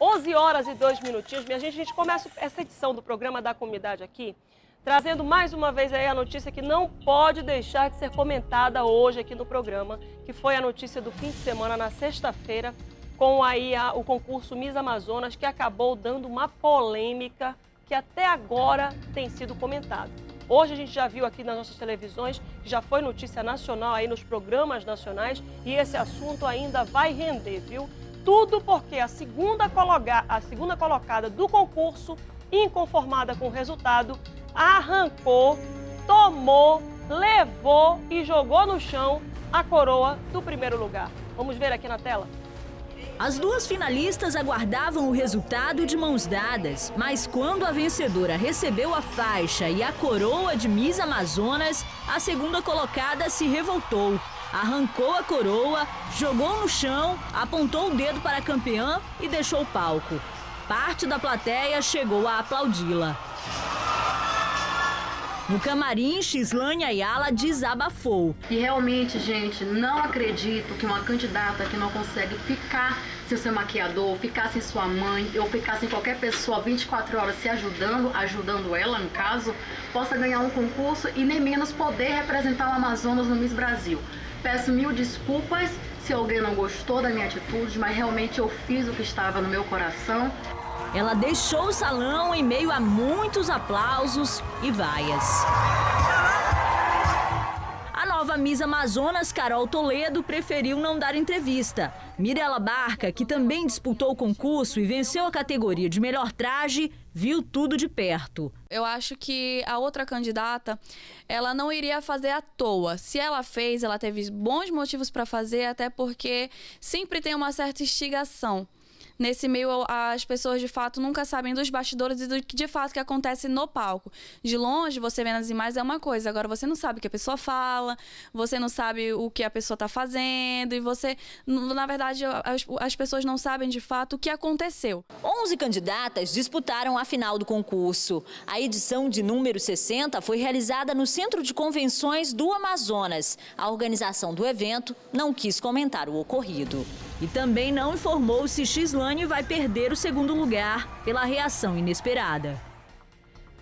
11 horas e 2 minutinhos. Minha gente, a gente começa essa edição do programa da comunidade aqui, trazendo mais uma vez aí a notícia que não pode deixar de ser comentada hoje aqui no programa, que foi a notícia do fim de semana, na sexta-feira, com aí a, o concurso Miss Amazonas, que acabou dando uma polêmica que até agora tem sido comentada. Hoje a gente já viu aqui nas nossas televisões, já foi notícia nacional aí nos programas nacionais e esse assunto ainda vai render, viu? Tudo porque a segunda, coloca, a segunda colocada do concurso, inconformada com o resultado, arrancou, tomou, levou e jogou no chão a coroa do primeiro lugar. Vamos ver aqui na tela? As duas finalistas aguardavam o resultado de mãos dadas, mas quando a vencedora recebeu a faixa e a coroa de Miss Amazonas, a segunda colocada se revoltou arrancou a coroa, jogou no chão, apontou o dedo para a campeã e deixou o palco. Parte da plateia chegou a aplaudi-la. No camarim, Xislane Ayala desabafou. E realmente, gente, não acredito que uma candidata que não consegue ficar sem seu maquiador, ficar sem sua mãe, ou ficar sem qualquer pessoa 24 horas se ajudando, ajudando ela, no caso, possa ganhar um concurso e nem menos poder representar o Amazonas no Miss Brasil. Peço mil desculpas se alguém não gostou da minha atitude, mas realmente eu fiz o que estava no meu coração. Ela deixou o salão em meio a muitos aplausos e vaias. Miss Amazonas, Carol Toledo, preferiu não dar entrevista. Mirela Barca, que também disputou o concurso e venceu a categoria de melhor traje, viu tudo de perto. Eu acho que a outra candidata, ela não iria fazer à toa. Se ela fez, ela teve bons motivos para fazer, até porque sempre tem uma certa instigação nesse meio as pessoas de fato nunca sabem dos bastidores e do que de fato que acontece no palco. De longe, você vendo as imagens é uma coisa, agora você não sabe o que a pessoa fala, você não sabe o que a pessoa está fazendo e você, na verdade, as, as pessoas não sabem de fato o que aconteceu. 11 candidatas disputaram a final do concurso. A edição de número 60 foi realizada no Centro de Convenções do Amazonas. A organização do evento não quis comentar o ocorrido. E também não informou se Xlane vai perder o segundo lugar pela reação inesperada.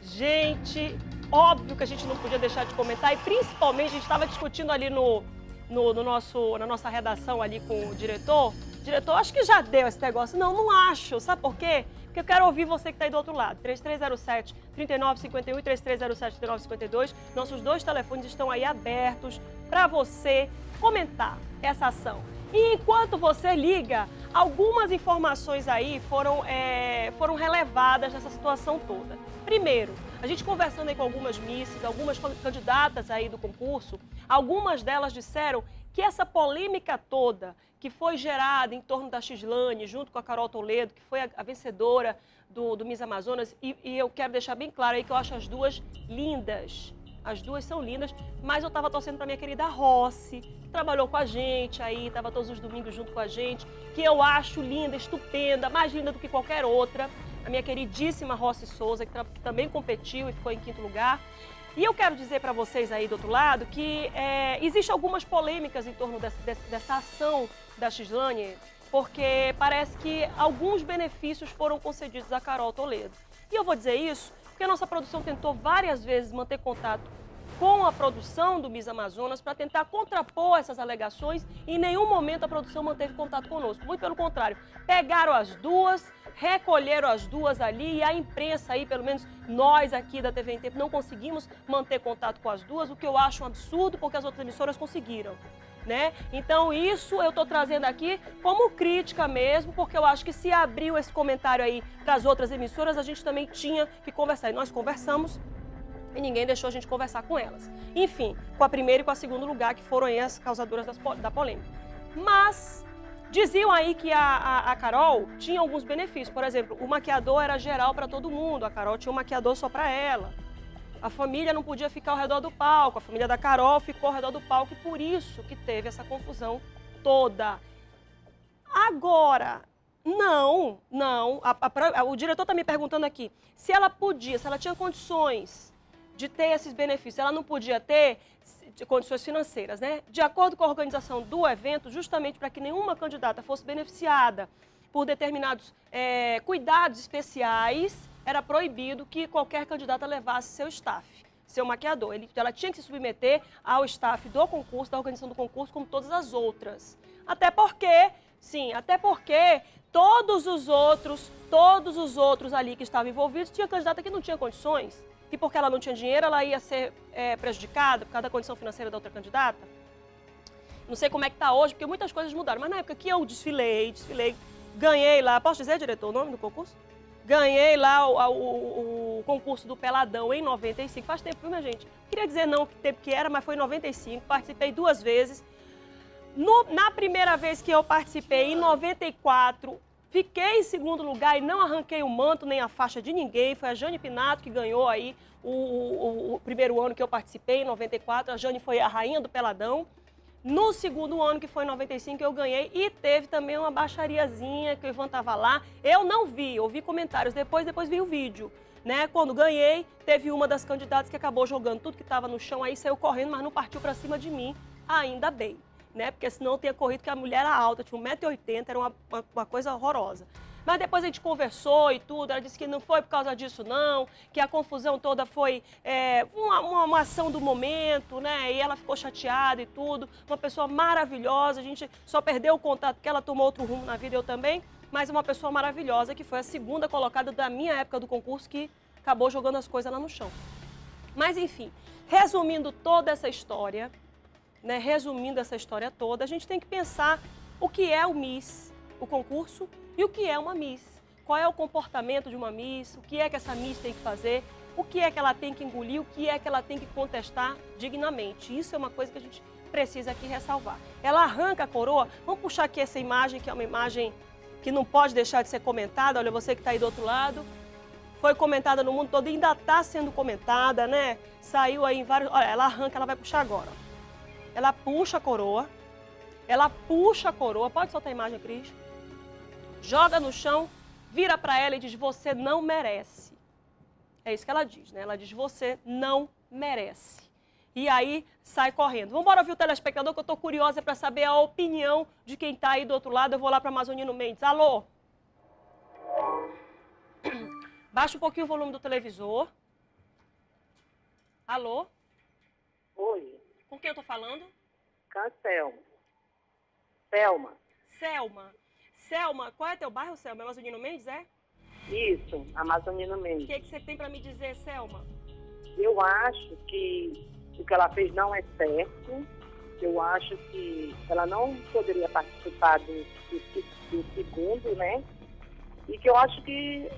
Gente, óbvio que a gente não podia deixar de comentar e principalmente a gente estava discutindo ali no, no, no, nosso, na nossa redação ali com o diretor. Diretor, acho que já deu esse negócio. Não, não acho. Sabe por quê? Porque eu quero ouvir você que está aí do outro lado. 3307 3951 e 3307 3952. Nossos dois telefones estão aí abertos para você comentar essa ação. E enquanto você liga, algumas informações aí foram, é, foram relevadas nessa situação toda. Primeiro, a gente conversando aí com algumas misses, algumas candidatas aí do concurso, algumas delas disseram que essa polêmica toda que foi gerada em torno da Xlane, junto com a Carol Toledo, que foi a, a vencedora do, do Miss Amazonas, e, e eu quero deixar bem claro aí que eu acho as duas lindas, as duas são lindas, mas eu estava torcendo para minha querida Rossi, que trabalhou com a gente aí, estava todos os domingos junto com a gente, que eu acho linda, estupenda, mais linda do que qualquer outra. A minha queridíssima Rossi Souza, que, também competiu e ficou em quinto lugar. E eu quero dizer para vocês aí do outro lado que é, existe algumas polêmicas em torno dessa, dessa ação da Xlane, porque parece que alguns benefícios foram concedidos a Carol Toledo. E eu vou dizer isso porque a nossa produção tentou várias vezes manter contato com a produção do Miss Amazonas para tentar contrapor essas alegações e em nenhum momento a produção manteve contato conosco. Muito pelo contrário, pegaram as duas, recolheram as duas ali e a imprensa aí, pelo menos nós aqui da TV em Tempo, não conseguimos manter contato com as duas, o que eu acho um absurdo porque as outras emissoras conseguiram né? Então isso eu estou trazendo aqui como crítica mesmo, porque eu acho que se abriu esse comentário aí para as outras emissoras, a gente também tinha que conversar. E nós conversamos e ninguém deixou a gente conversar com elas. Enfim, com a primeira e com a segunda lugar, que foram as causadoras das, da polêmica. Mas diziam aí que a, a, a, Carol tinha alguns benefícios. Por exemplo, o maquiador era geral para todo mundo, a Carol tinha um maquiador só para ela a família não podia ficar ao redor do palco, a família da Carol ficou ao redor do palco e por isso que teve essa confusão toda. Agora, não, não, a, a, o diretor está me perguntando aqui, se ela podia, se ela tinha condições de ter esses benefícios, ela não podia ter condições financeiras, né? De acordo com a organização do evento, justamente para que nenhuma candidata fosse beneficiada por determinados é, cuidados especiais, era proibido que qualquer candidata levasse seu staff, seu maquiador. Ele, ela tinha que se submeter ao staff do concurso, da organização do concurso, como todas as outras. Até porque, sim, até porque todos os outros, todos os outros ali que estavam envolvidos, tinha candidata que não tinha condições. E porque ela não tinha dinheiro, ela ia ser é, prejudicada por causa da condição financeira da outra candidata. Não sei como é que está hoje, porque muitas coisas mudaram. Mas na época que eu desfilei, desfilei, ganhei lá. Posso dizer, diretor, o nome do concurso? Ganhei lá o, o, o, concurso do Peladão em 95. Faz tempo, viu, minha gente? Queria dizer não que tempo que era, mas foi em 95. Participei duas vezes. No, na primeira vez que eu participei, em 94, fiquei em segundo lugar e não arranquei o manto nem a faixa de ninguém. Foi a Jane Pinato que ganhou aí o, o, primeiro ano que eu participei, em 94. A Jane foi a rainha do Peladão. No segundo ano, que foi em 95, eu ganhei e teve também uma baixariazinha que o Ivan tava lá. Eu não vi, ouvi comentários depois, depois vi o vídeo. Né? Quando ganhei, teve uma das candidatas que acabou jogando tudo que estava no chão, aí saiu correndo, mas não partiu para cima de mim, ainda bem. Né? Porque senão eu tinha corrido, que a mulher era alta, tinha 1,80m, era uma, uma, uma coisa horrorosa. Mas depois a gente conversou e tudo. Ela disse que não foi por causa disso, não, que a confusão toda foi é, uma, uma, uma, ação do momento, né? E ela ficou chateada e tudo. Uma pessoa maravilhosa. A gente só perdeu o contato porque ela tomou outro rumo na vida, eu também. Mas uma pessoa maravilhosa, que foi a segunda colocada da minha época do concurso, que acabou jogando as coisas lá no chão. Mas enfim, resumindo toda essa história, né, resumindo essa história toda, a gente tem que pensar o que é o MIS, o concurso e o que é uma Miss? Qual é o comportamento de uma Miss? O que é que essa Miss tem que fazer? O que é que ela tem que engolir? O que é que ela tem que contestar dignamente? Isso é uma coisa que a gente precisa aqui ressalvar. Ela arranca a coroa. Vamos puxar aqui essa imagem, que é uma imagem que não pode deixar de ser comentada. Olha, você que está aí do outro lado. Foi comentada no mundo todo ainda está sendo comentada, né? Saiu aí em vários. Olha, ela arranca, ela vai puxar agora. Ela puxa a coroa. Ela puxa a coroa. Pode soltar a imagem, Cris? Joga no chão, vira para ela e diz: Você não merece. É isso que ela diz, né? Ela diz: Você não merece. E aí sai correndo. Vamos embora ouvir o telespectador, que eu estou curiosa para saber a opinião de quem está aí do outro lado. Eu vou lá para Amazonino Mendes. Alô? Baixa um pouquinho o volume do televisor. Alô? Oi. Com quem eu estou falando? Com a Selma. Selma. Selma. Selma, qual é teu bairro, Selma? Amazonino Mendes, é? Isso, Amazonino Mendes. O que, é que você tem para me dizer, Selma? Eu acho que o que ela fez não é certo. Eu acho que ela não poderia participar do, do, do segundo, né? E que eu acho que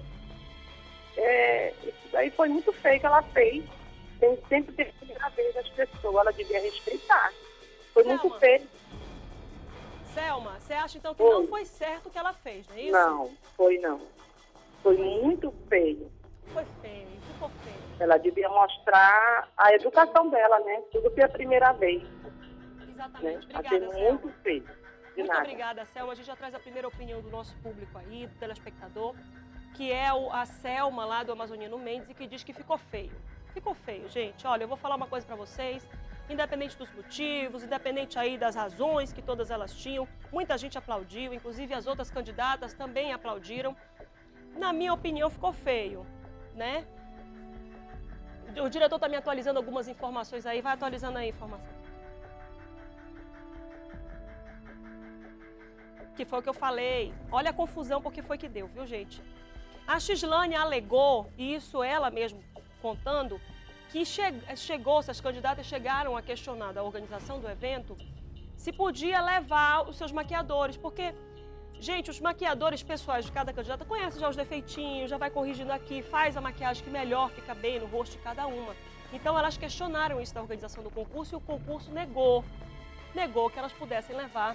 é, isso daí foi muito feio que ela fez. Tem sempre ter a vez as pessoas, ela devia respeitar. Foi Selma. muito feio. Selma, você acha então que foi. não foi certo o que ela fez, não é isso? Não, foi não. Foi muito feio. Foi feio, ficou feio. Ela devia mostrar a educação dela, né? Tudo pela primeira vez. Exatamente. Né? Obrigada, Achei Selma. muito feio. De muito nada. obrigada, Selma. A gente já traz a primeira opinião do nosso público aí, do telespectador, que é a Selma lá do Amazonino Mendes e que diz que ficou feio. Ficou feio, gente. Olha, eu vou falar uma coisa para vocês independente dos motivos, independente aí das razões que todas elas tinham. Muita gente aplaudiu, inclusive as outras candidatas também aplaudiram. Na minha opinião, ficou feio, né? O diretor está me atualizando algumas informações aí, vai atualizando aí a informação. Que foi o que eu falei. Olha a confusão porque foi que deu, viu, gente? A Gislane alegou, e isso ela mesmo contando, que che chegou, se as candidatas chegaram a questionar da organização do evento, se podia levar os seus maquiadores, porque, gente, os maquiadores pessoais de cada candidata conhecem já os defeitinhos, já vai corrigindo aqui, faz a maquiagem que melhor fica bem no rosto de cada uma. Então elas questionaram isso da organização do concurso e o concurso negou, negou que elas pudessem levar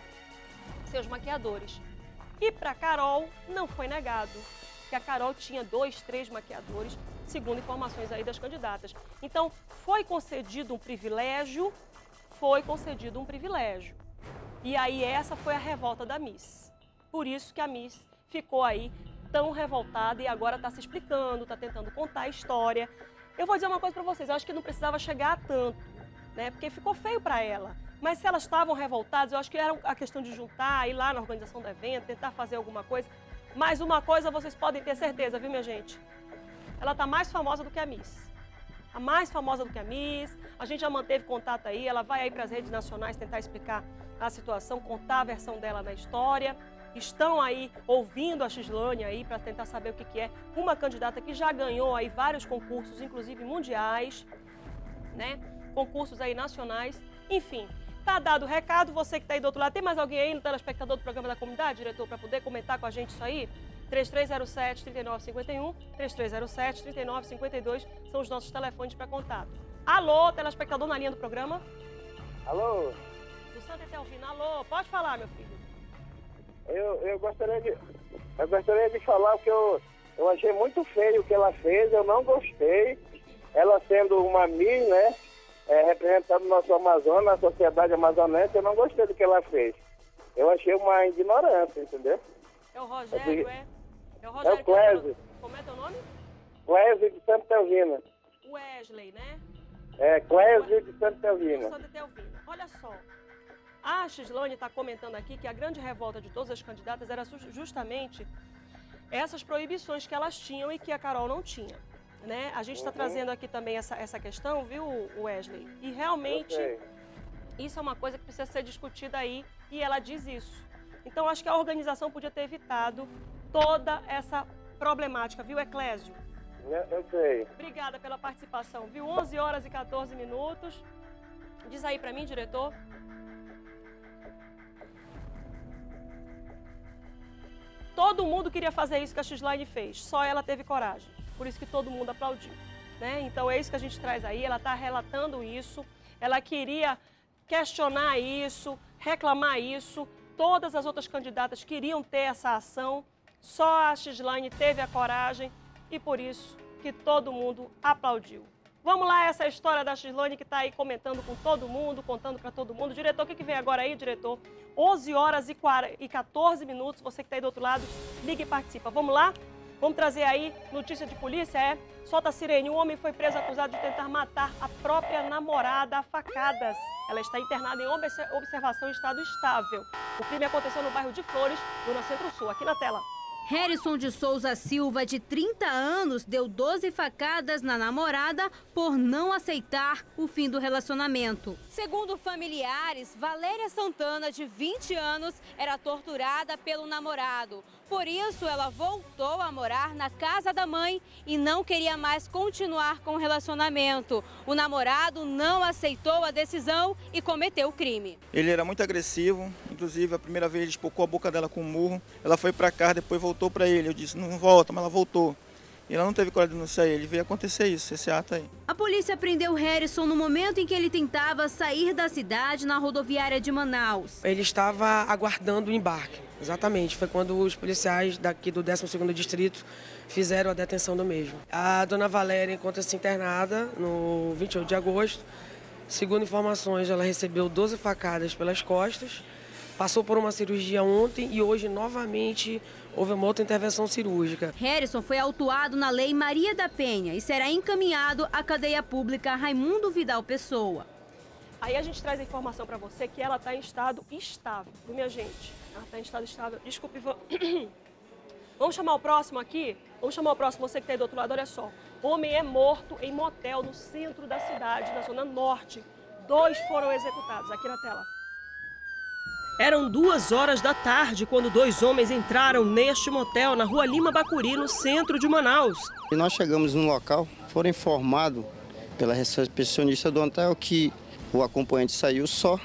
seus maquiadores. E para Carol não foi negado, que a Carol tinha dois, três maquiadores segundo informações aí das candidatas. Então, foi concedido um privilégio, foi concedido um privilégio. E aí essa foi a revolta da Miss. Por isso que a Miss ficou aí tão revoltada e agora está se explicando, está tentando contar a história. Eu vou dizer uma coisa para vocês, eu acho que não precisava chegar a tanto, né? Porque ficou feio para ela. Mas se elas estavam revoltadas, eu acho que era a questão de juntar, ir lá na organização do evento, tentar fazer alguma coisa. Mas uma coisa vocês podem ter certeza, viu, minha gente? Ela tá mais famosa do que a Miss. A mais famosa do que a Miss. A gente já manteve contato aí, ela vai aí para as redes nacionais tentar explicar a situação, contar a versão dela da história. Estão aí ouvindo a Xlane aí para tentar saber o que, que é. Uma candidata que já ganhou aí vários concursos, inclusive mundiais, né? Concursos aí nacionais. Enfim, Tá dado o recado, você que está aí do outro lado. Tem mais alguém aí no telespectador do programa da comunidade, diretor, para poder comentar com a gente isso aí? 3307-3951, 3307-3952 são os nossos telefones para contato. Alô, telespectador na linha do programa? Alô? Do Santa Etelvina, alô, pode falar, meu filho. Eu, eu, gostaria de, eu gostaria de falar que eu, eu achei muito feio o que ela fez, eu não gostei. Ela sendo uma MIS, né? é, representando o nosso Amazonas, a sociedade amazonense, eu não gostei do que ela fez. Eu achei uma ignorância, entendeu? É o Rogério, é? É o Rogério. É o Clésio. Como é teu nome? Clésio de Santa Telvina. Wesley, né? É, Clésio de Santa Telvina. Santa Telvina. Olha só. A Gislone está comentando aqui que a grande revolta de todas as candidatas era justamente essas proibições que elas tinham e que a Carol não tinha. Né? A gente está uhum. trazendo aqui também essa, essa questão, viu, Wesley? E realmente isso é uma coisa que precisa ser discutida aí e ela diz isso. Então acho que a organização podia ter evitado toda essa problemática, viu, Eclésio? Eu sei. Obrigada pela participação, viu? 11 horas e 14 minutos. Diz aí para mim, diretor. Todo mundo queria fazer isso que a X-Line fez, só ela teve coragem por isso que todo mundo aplaudiu. Né? Então é isso que a gente traz aí, ela está relatando isso, ela queria questionar isso, reclamar isso, todas as outras candidatas queriam ter essa ação, só a Xline teve a coragem e por isso que todo mundo aplaudiu. Vamos lá, essa história da Xilane que está aí comentando com todo mundo, contando para todo mundo. Diretor, o que, que vem agora aí, diretor? 11 horas e 14 minutos. Você que está aí do outro lado, ligue e participa. Vamos lá? Vamos trazer aí notícia de polícia, é? Solta a sirene. Um homem foi preso acusado de tentar matar a própria namorada a facadas. Ela está internada em observação em estado estável. O crime aconteceu no bairro de Flores, Zona Centro-Sul. Aqui na tela. Harrison de Souza Silva, de 30 anos, deu 12 facadas na namorada por não aceitar o fim do relacionamento. Segundo familiares, Valéria Santana, de 20 anos, era torturada pelo namorado. Por isso, ela voltou a morar na casa da mãe e não queria mais continuar com o relacionamento. O namorado não aceitou a decisão e cometeu o crime. Ele era muito agressivo, inclusive a primeira vez ele espocou a boca dela com um murro. Ela foi para cá, depois voltou para ele. Eu disse: "Não volta", mas ela voltou. E ela não teve coragem de denunciar ele. Veio acontecer isso, esse ato aí. A polícia prendeu Harrison no momento em que ele tentava sair da cidade na rodoviária de Manaus. Ele estava aguardando o embarque. Exatamente, foi quando os policiais daqui do 12º Distrito fizeram a detenção do mesmo. A dona Valéria encontra-se internada no 28 de agosto. Segundo informações, ela recebeu 12 facadas pelas costas, passou por uma cirurgia ontem e hoje novamente houve uma outra intervenção cirúrgica. Harrison foi autuado na Lei Maria da Penha e será encaminhado à cadeia pública Raimundo Vidal Pessoa. Aí a gente traz a informação para você que ela está em estado estável, minha gente. Ela está em estado estável. Desculpe, vou... vamos chamar o próximo aqui? Vamos chamar o próximo, você que está aí do outro lado, olha só. Homem é morto em motel no centro da cidade, na zona norte. Dois foram executados, aqui na tela. Eram duas horas da tarde quando dois homens entraram neste motel na rua Lima Bacuri, no centro de Manaus. E nós chegamos no local, foram informados pela recepcionista do hotel que o acompanhante saiu só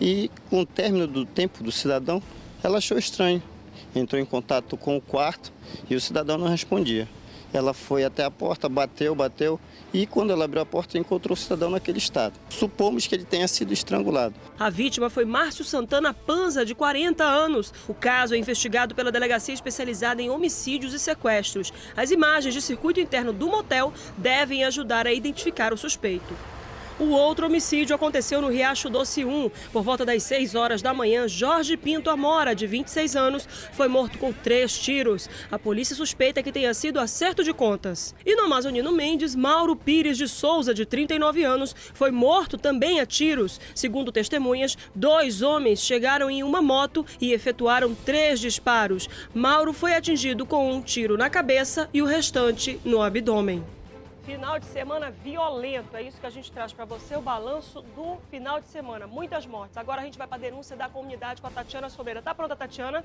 e, com o término do tempo do cidadão, ela achou estranho. Entrou em contato com o quarto e o cidadão não respondia. Ela foi até a porta, bateu, bateu e quando ela abriu a porta encontrou o cidadão naquele estado. Supomos que ele tenha sido estrangulado. A vítima foi Márcio Santana Panza, de 40 anos. O caso é investigado pela Delegacia Especializada em Homicídios e Sequestros. As imagens de circuito interno do motel devem ajudar a identificar o suspeito. O outro homicídio aconteceu no Riacho Doce 1. Por volta das 6 horas da manhã, Jorge Pinto Amora, de 26 anos, foi morto com três tiros. A polícia suspeita que tenha sido acerto de contas. E no Amazonino Mendes, Mauro Pires de Souza, de 39 anos, foi morto também a tiros. Segundo testemunhas, dois homens chegaram em uma moto e efetuaram três disparos. Mauro foi atingido com um tiro na cabeça e o restante no abdômen. Final de semana violento, é isso que a gente traz para você, o balanço do final de semana. Muitas mortes. Agora a gente vai para a denúncia da comunidade com a Tatiana Sobeira. Tá pronta, Tatiana?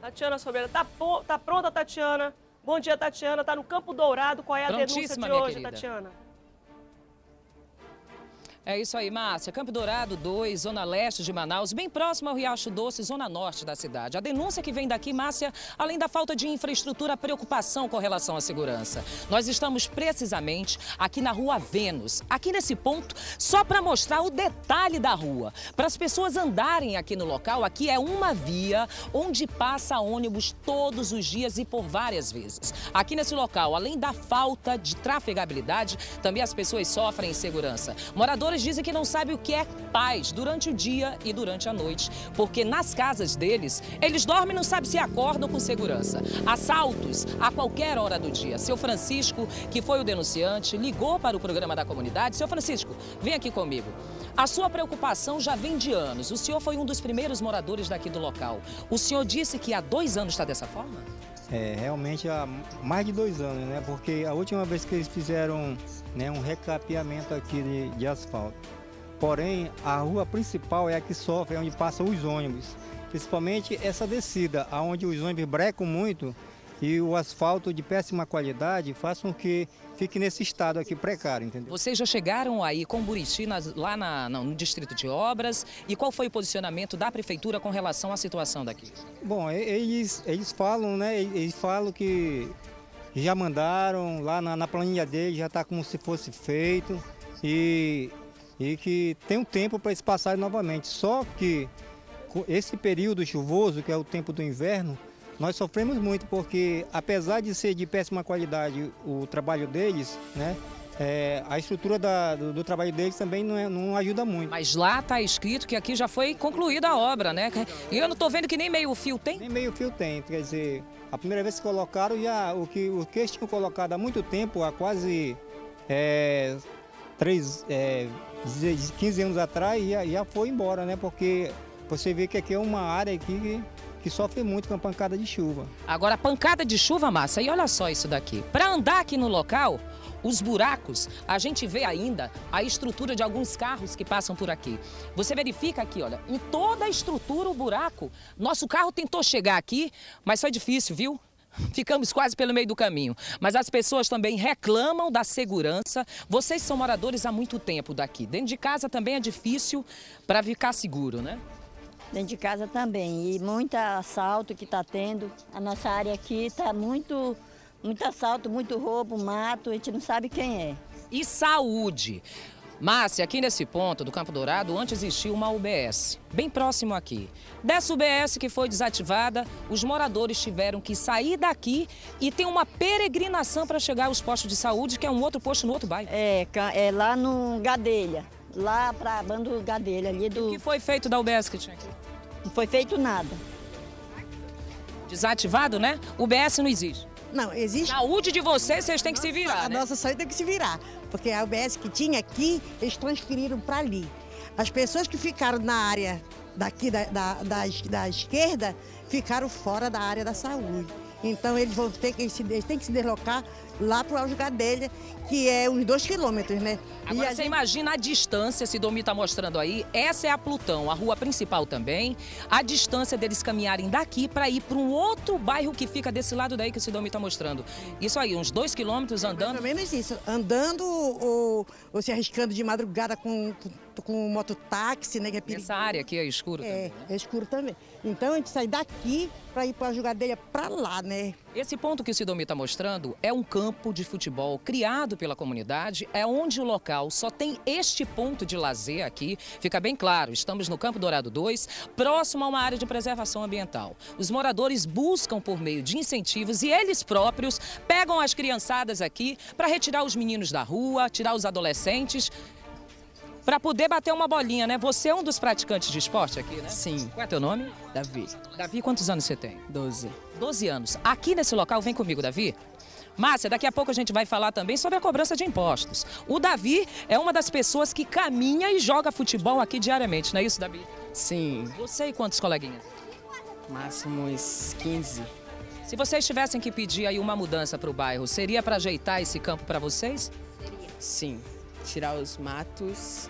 Tatiana Sobeira, tá, tá pronta, Tatiana? Bom dia, Tatiana. Tá no Campo Dourado. Qual é a denúncia de hoje, Tatiana? É isso aí, Márcia. Campo Dourado 2, zona leste de Manaus, bem próximo ao Riacho Doce, zona norte da cidade. A denúncia que vem daqui, Márcia, além da falta de infraestrutura, a preocupação com relação à segurança. Nós estamos precisamente aqui na Rua Vênus, aqui nesse ponto, só para mostrar o detalhe da rua. Para as pessoas andarem aqui no local, aqui é uma via onde passa ônibus todos os dias e por várias vezes. Aqui nesse local, além da falta de trafegabilidade, também as pessoas sofrem insegurança. Moradores moradores dizem que não sabem o que é paz durante o dia e durante a noite, porque nas casas deles, eles dormem e não sabem se acordam com segurança. Assaltos a qualquer hora do dia. Seu Francisco, que foi o denunciante, ligou para o programa da comunidade. Seu Francisco, vem aqui comigo. A sua preocupação já vem de anos. O senhor foi um dos primeiros moradores daqui do local. O senhor disse que há dois anos está dessa forma? É, realmente há mais de dois anos, né? Porque a última vez que eles fizeram né, um recapeamento aqui de, de asfalto. Porém, a rua principal é a que sofre, é onde passam os ônibus. Principalmente essa descida, onde os ônibus brecam muito e o asfalto de péssima qualidade faz com que fique nesse estado aqui precário, entendeu? Vocês já chegaram aí com Buriti nas, lá na, no Distrito de Obras e qual foi o posicionamento da Prefeitura com relação à situação daqui? Bom, eles, eles falam, né, eles falam que já mandaram lá na, na planilha dele, já está como se fosse feito e, e que tem um tempo para eles passarem novamente. Só que esse período chuvoso, que é o tempo do inverno, nós sofremos muito porque apesar de ser de péssima qualidade o trabalho deles, né? É, a estrutura da, do, do, trabalho deles também não, é, não ajuda muito. Mas lá está escrito que aqui já foi concluída a obra, né? E eu não estou vendo que nem meio fio tem? Nem meio fio tem, quer dizer, a primeira vez que colocaram, já, o, que, o que eles tinham colocado há muito tempo, há quase é, 3, é, 15 anos atrás, já, já foi embora, né? Porque você vê que aqui é uma área que, que sofre muito com a pancada de chuva. Agora, pancada de chuva, massa, e olha só isso daqui. Para andar aqui no local, os buracos, a gente vê ainda a estrutura de alguns carros que passam por aqui. Você verifica aqui, olha, em toda a estrutura o buraco. Nosso carro tentou chegar aqui, mas foi difícil, viu? Ficamos quase pelo meio do caminho. Mas as pessoas também reclamam da segurança. Vocês são moradores há muito tempo daqui. Dentro de casa também é difícil para ficar seguro, né? Dentro de casa também. E muito assalto que está tendo. A nossa área aqui está muito muito assalto, muito roubo, mato, a gente não sabe quem é. E saúde. Márcia, aqui nesse ponto do Campo Dourado, antes existia uma UBS, bem próximo aqui. Dessa UBS que foi desativada, os moradores tiveram que sair daqui e tem uma peregrinação para chegar aos postos de saúde, que é um outro posto no outro bairro. É, é lá no Gadelha, lá para a banda Gadelha ali do... o que foi feito da UBS que tinha aqui? Não foi feito nada. Desativado, né? UBS não existe. Não, existe. Saúde de vocês, vocês têm que se virar. A né? nossa saúde tem que se virar. Porque a UBS que tinha aqui, eles transferiram para ali. As pessoas que ficaram na área daqui da, da, da, da esquerda ficaram fora da área da saúde. Então eles vão ter que, eles têm que se deslocar lá para o dele, que é uns dois quilômetros, né? Agora você gente... imagina a distância, se Domi está mostrando aí, essa é a Plutão, a rua principal também, a distância deles caminharem daqui para ir para um outro bairro que fica desse lado daí que o Sidomi está mostrando. Isso aí, uns dois quilômetros andando? É mais ou menos isso, andando ou, ou se arriscando de madrugada com, moto, com mototáxi, né? Que é. Essa área aqui é escuro É, também. né? é escuro também. Então a gente sai daqui para ir para a jogadeira para lá, né? Esse ponto que o Sidomi está mostrando é um campo de futebol criado pela comunidade, é onde o local só tem este ponto de lazer aqui. Fica bem claro, estamos no Campo Dourado 2, próximo a uma área de preservação ambiental. Os moradores buscam por meio de incentivos e eles próprios pegam as criançadas aqui para retirar os meninos da rua, tirar os adolescentes. Para poder bater uma bolinha, né? Você é um dos praticantes de esporte aqui, né? Sim. Qual é teu nome? Davi. Davi, quantos anos você tem? 12. 12 anos. Aqui nesse local, vem comigo, Davi. Márcia, daqui a pouco a gente vai falar também sobre a cobrança de impostos. O Davi é uma das pessoas que caminha e joga futebol aqui diariamente, não é isso, Davi? Sim. Você e quantos coleguinhas? Máximo uns 15. Se vocês tivessem que pedir aí uma mudança para o bairro, seria para ajeitar esse campo para vocês? Sim. Tirar os matos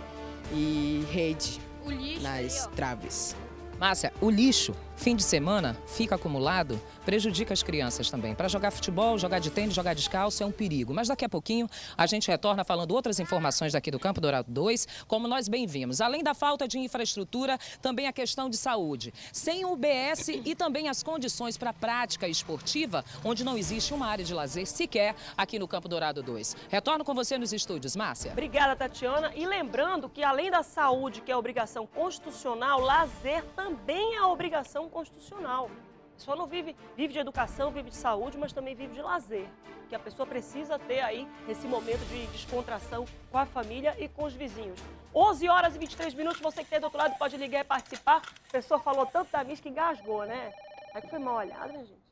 e rede O lixo nas traves. Márcia, o lixo, fim de semana, fica acumulado, prejudica as crianças também. Para jogar futebol, jogar de tênis, jogar descalço é um perigo. Mas daqui a pouquinho a gente retorna falando outras informações daqui do Campo Dourado 2, como nós bem vimos. Além da falta de infraestrutura, também a questão de saúde. Sem o UBS e também as condições para prática esportiva, onde não existe uma área de lazer sequer aqui no Campo Dourado 2. Retorno com você nos estúdios, Márcia. Obrigada, Tatiana. E lembrando que, além da saúde, que é obrigação constitucional, lazer também é obrigação constitucional. A pessoa não vive, vive de educação, vive de saúde, mas também vive de lazer. Que a pessoa precisa ter aí esse momento de descontração com a família e com os vizinhos. 11 horas e 23 minutos, você que tem do outro lado pode ligar e participar. A pessoa falou tanto da Miss que engasgou, né? Aí que foi mal olhado, né, gente?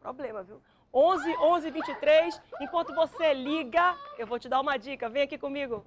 Problema, viu? 11, 11, 23. Enquanto você liga, eu vou te dar uma dica. Vem aqui comigo.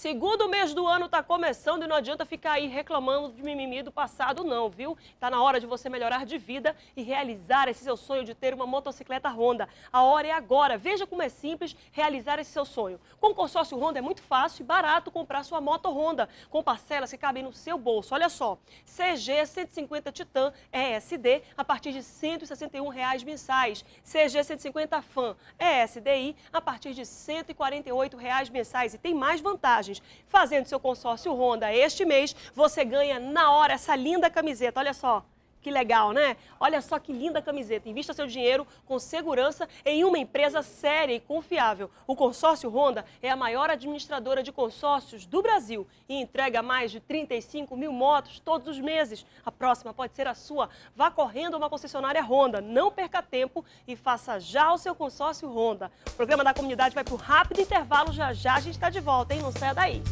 Segundo mês do ano tá começando e não adianta ficar aí reclamando de mimimi do passado não, viu? Tá na hora de você melhorar de vida e realizar esse seu sonho de ter uma motocicleta Honda. A hora é agora. Veja como é simples realizar esse seu sonho. Com o consórcio Honda é muito fácil e barato comprar sua moto Honda, com parcelas que cabem no seu bolso. Olha só, CG 150 Titan ESD a partir de 161 reais mensais. CG 150 Fan ESDI a partir de 148 reais mensais. E tem mais vantagens. Fazendo seu consórcio Honda este mês, você ganha na hora essa linda camiseta. Olha só. Que legal, né? Olha só que linda camiseta. Invista seu dinheiro com segurança em uma empresa séria e confiável. O consórcio Honda é a maior administradora de consórcios do Brasil e entrega mais de 35 mil motos todos os meses. A próxima pode ser a sua. Vá correndo a uma concessionária Honda. Não perca tempo e faça já o seu consórcio Honda. O programa da comunidade vai para o rápido intervalo. Já já a gente está de volta, hein? Não saia daí.